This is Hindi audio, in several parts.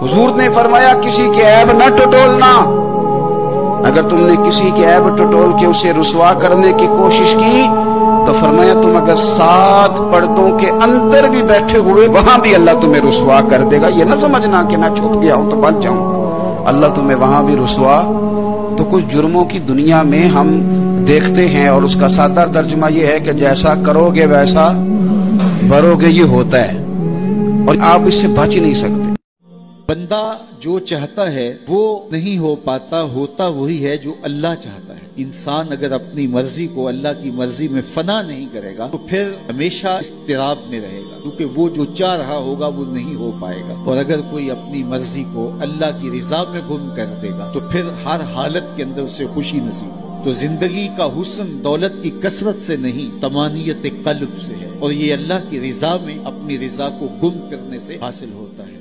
हुजूर ने फरमाया, किसी के ऐब न टटोलना। अगर तुमने किसी के ऐब टटोल के उसे रुसवा करने की कोशिश की तो फरमाया, तुम अगर सात पर्दों के अंदर भी बैठे हुए, वहाँ भी अल्लाह तुम्हें रुसवा कर देगा। ये ना समझना कि मैं छुप गया हूँ तो बच जाऊँगा। अल्लाह तुम्हें वहाँ भी रुसवा। तो कुछ जुर्मों की दुनिया में हम देखते हैं, और उसका सादा तर्जमा यह है कि जैसा करोगे वैसा भरोगे ये होता है। और आप इससे बच नहीं सकते। बंदा जो चाहता है, वो नहीं हो पाता, होता वही है जो अल्लाह चाहता है। इंसान अगर अपनी मर्ज़ी को अल्लाह की मर्ज़ी में फना नहीं करेगा तो फिर हमेशा इस्तिराब में रहेगा, क्योंकि वो जो चाह रहा होगा, वो नहीं हो पाएगा। और अगर कोई अपनी मर्ज़ी को अल्लाह की रिजा में गुम कर देगा तो फिर हर हालत के अंदर उसे खुशी नसीब तो ज़िंदगी का हुसन दौलत की कसरत से नहीं, तमानियत कल्ब से है। और ये अल्लाह की रिजा में अपनी रिजा को गुम करने से हासिल होता है।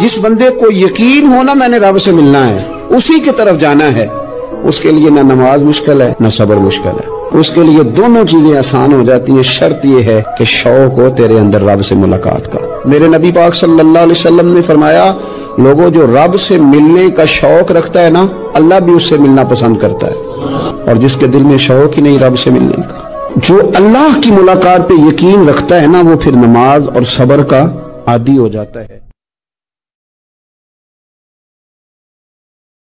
जिस बंदे को यकीन हो ना मैंने रब से मिलना है, उसी की तरफ़ जाना है, उसके लिए ना नमाज़ मुश्किल है, ना सबर मुश्किल है। उसके लिए दोनों चीज़ें आसान हो जाती हैं। शर्त यह है कि शौक हो तेरे अंदर रब से मुलाकात का। मेरे नबी पाक सल्लल्लाहु अलैहि वसल्लम ने फरमाया, लोगों, जो रब से मिलने का शौक रखता है ना, अल्लाह भी उससे मिलना पसंद करता है। और जिसके दिल में शौक ही नहीं रब से मिलने का। जो अल्लाह की मुलाकात पे यकीन रखता है ना, वो फिर नमाज़ और सबर का आदि हो जाता है।